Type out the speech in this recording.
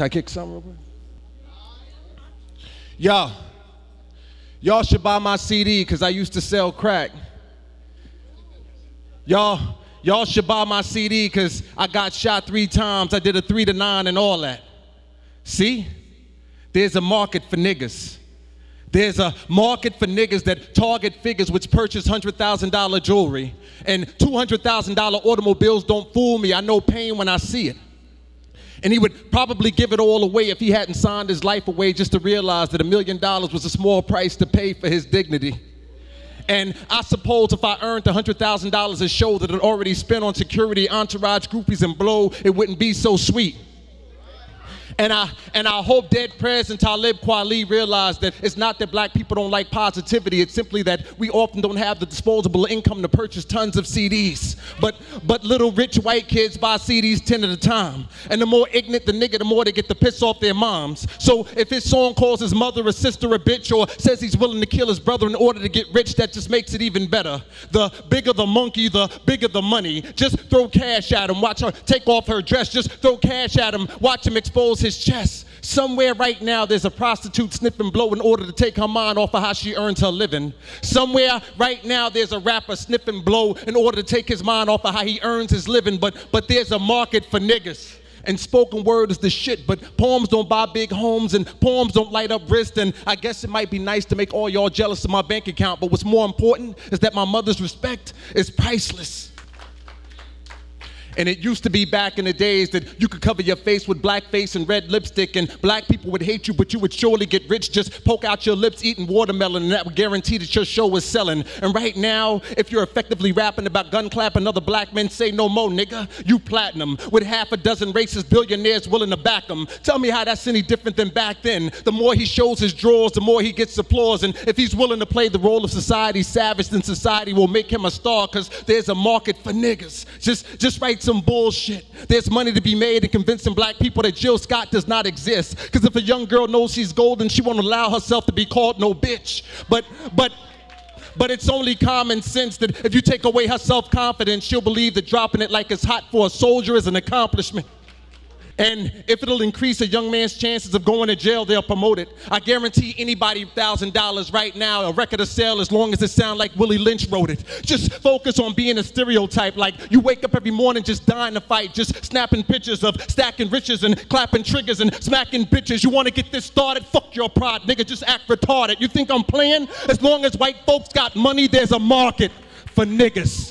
Can I kick something real quick? Y'all, y'all should buy my CD because I used to sell crack. Y'all, y'all should buy my CD because I got shot three times. I did a three to nine and all that. See? There's a market for niggas. There's a market for niggas that target figures which purchase $100,000 jewelry. And $200,000 automobiles don't fool me. I know pain when I see it. And he would probably give it all away if he hadn't signed his life away just to realize that a million dollars was a small price to pay for his dignity. And I suppose if I earned $100,000 a show that had already spent on security, entourage, groupies, and blow, it wouldn't be so sweet. And I, and I hope dead President Talib Kweli realized that it's not that black people don't like positivity, it's simply that we often don't have the disposable income to purchase tons of CDs. But, but little rich white kids buy CDs 10 at a time. And the more ignorant the nigga, the more they get to piss off their moms. So if his song calls his mother a sister a bitch or says he's willing to kill his brother in order to get rich, that just makes it even better. The bigger the monkey, the bigger the money. Just throw cash at him, watch her take off her dress, just throw cash at him, watch him expose his chest. Somewhere right now, there's a prostitute sniffing blow in order to take her mind off of how she earns her living. Somewhere right now, there's a rapper sniffing blow in order to take his mind off of how he earns his living. But, but there's a market for niggas. And spoken word is the shit, but poems don't buy big homes and poems don't light up wrists. And I guess it might be nice to make all y'all jealous of my bank account, but what's more important is that my mother's respect is priceless. And it used to be back in the days that you could cover your face with blackface and red lipstick, and black people would hate you, but you would surely get rich. Just poke out your lips eating watermelon, and that would guarantee that your show was selling. And right now, if you're effectively rapping about gun clapping other black men, say no more, nigga. You platinum with half a dozen racist billionaires willing to back him. Tell me how that's any different than back then. The more he shows his drawers, the more he gets applause. And if he's willing to play the role of society savage, then society will make him a star because there's a market for niggas. Just, just write some bullshit. There's money to be made in convincing black people that Jill Scott does not exist. Because if a young girl knows she's golden, she won't allow herself to be called no bitch. But, but, but it's only common sense that if you take away her self confidence, she'll believe that dropping it like it's hot for a soldier is an accomplishment. And if it'll increase a young man's chances of going to jail, they'll promote it. I guarantee anybody $1,000 right now, a record of sale as long as it sounds like Willie Lynch wrote it. Just focus on being a stereotype, like you wake up every morning just dying to fight, just snapping pictures of stacking riches and clapping triggers and smacking bitches. You want to get this started? Fuck your pride, nigga, just act retarded. You think I'm playing? As long as white folks got money, there's a market for niggas.